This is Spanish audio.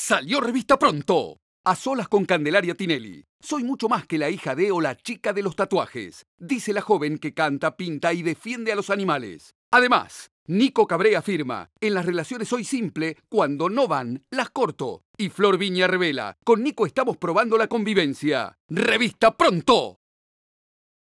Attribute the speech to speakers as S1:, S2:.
S1: Salió revista pronto. A solas con Candelaria Tinelli. Soy mucho más que la hija de o la chica de los tatuajes, dice la joven que canta, pinta y defiende a los animales. Además, Nico Cabré afirma, en las relaciones soy simple, cuando no van, las corto. Y Flor Viña revela, con Nico estamos probando la convivencia. Revista pronto.